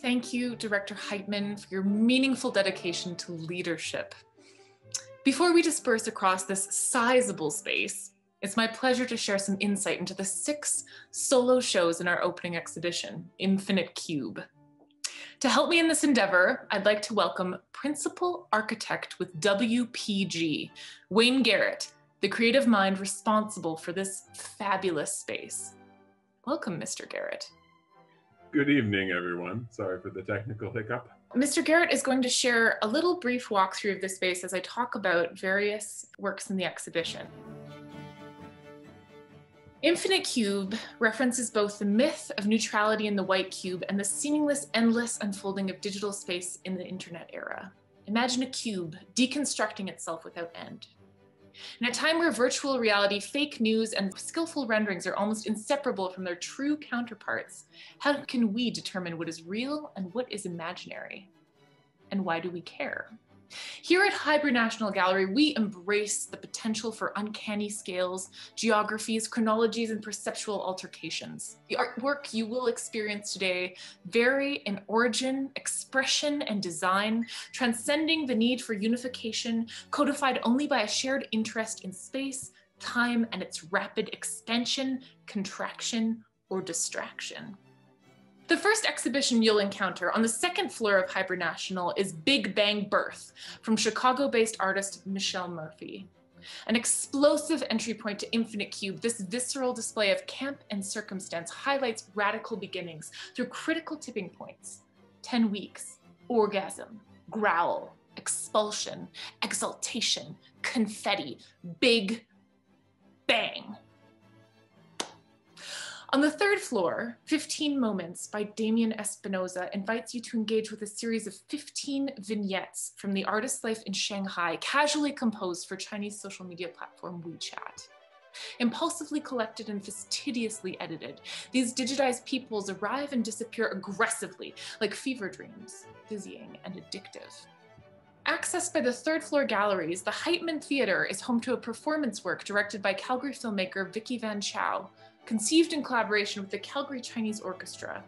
Thank you, Director Heitman, for your meaningful dedication to leadership. Before we disperse across this sizable space, it's my pleasure to share some insight into the six solo shows in our opening exhibition, Infinite Cube. To help me in this endeavor, I'd like to welcome Principal Architect with WPG, Wayne Garrett, the creative mind responsible for this fabulous space. Welcome, Mr. Garrett. Good evening, everyone. Sorry for the technical hiccup. Mr. Garrett is going to share a little brief walkthrough of the space as I talk about various works in the exhibition. Infinite Cube references both the myth of neutrality in the white cube and the seamless, endless unfolding of digital space in the internet era. Imagine a cube deconstructing itself without end. In a time where virtual reality, fake news, and skillful renderings are almost inseparable from their true counterparts, how can we determine what is real and what is imaginary? And why do we care? Here at Hiber National Gallery, we embrace the potential for uncanny scales, geographies, chronologies, and perceptual altercations. The artwork you will experience today vary in origin, expression, and design, transcending the need for unification, codified only by a shared interest in space, time, and its rapid extension, contraction, or distraction. The first exhibition you'll encounter on the second floor of Hiber National is Big Bang Birth from Chicago-based artist Michelle Murphy. An explosive entry point to Infinite Cube, this visceral display of camp and circumstance highlights radical beginnings through critical tipping points. 10 weeks, orgasm, growl, expulsion, exaltation, confetti, big bang. On the third floor, 15 Moments by Damien Espinoza invites you to engage with a series of 15 vignettes from the artist's life in Shanghai, casually composed for Chinese social media platform WeChat. Impulsively collected and fastidiously edited, these digitized peoples arrive and disappear aggressively, like fever dreams, dizzying and addictive. Accessed by the third floor galleries, the Heitman Theater is home to a performance work directed by Calgary filmmaker Vicky Van Chow, conceived in collaboration with the Calgary Chinese Orchestra.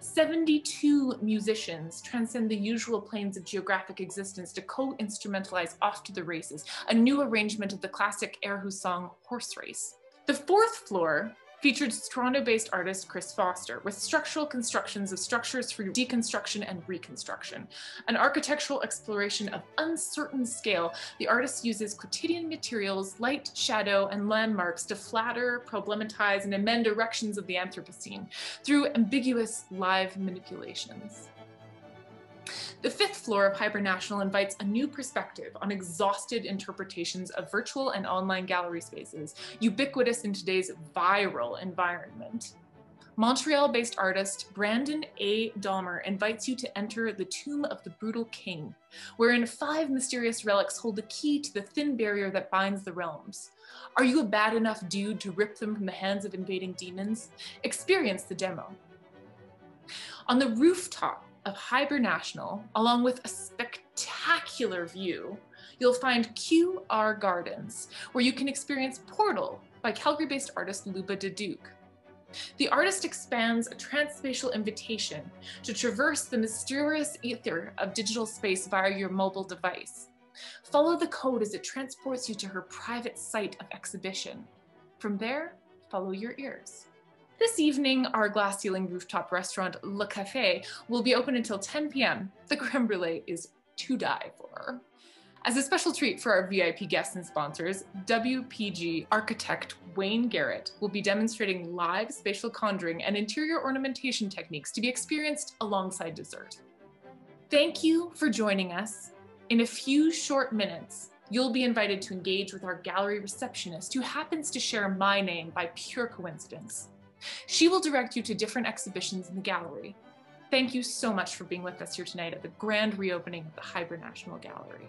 72 musicians transcend the usual planes of geographic existence to co-instrumentalize Off to the Races, a new arrangement of the classic Erhu song Horse Race. The fourth floor featured Toronto-based artist Chris Foster with structural constructions of structures for deconstruction and reconstruction. An architectural exploration of uncertain scale, the artist uses quotidian materials, light, shadow, and landmarks to flatter, problematize, and amend directions of the Anthropocene through ambiguous live manipulations. The fifth floor of Hiber National invites a new perspective on exhausted interpretations of virtual and online gallery spaces, ubiquitous in today's viral environment. Montreal-based artist Brandon A. Dahmer invites you to enter the Tomb of the Brutal King, wherein five mysterious relics hold the key to the thin barrier that binds the realms. Are you a bad enough dude to rip them from the hands of invading demons? Experience the demo. On the rooftop of Hiber National, along with a spectacular view, you'll find QR Gardens, where you can experience Portal by Calgary-based artist Luba de Duke. The artist expands a transspatial invitation to traverse the mysterious ether of digital space via your mobile device. Follow the code as it transports you to her private site of exhibition. From there, follow your ears. This evening, our glass ceiling rooftop restaurant, Le Café, will be open until 10 p.m. The creme brulee is to die for. As a special treat for our VIP guests and sponsors, WPG architect Wayne Garrett will be demonstrating live spatial conjuring and interior ornamentation techniques to be experienced alongside dessert. Thank you for joining us. In a few short minutes, you'll be invited to engage with our gallery receptionist who happens to share my name by pure coincidence. She will direct you to different exhibitions in the gallery. Thank you so much for being with us here tonight at the grand reopening of the Hiber National Gallery.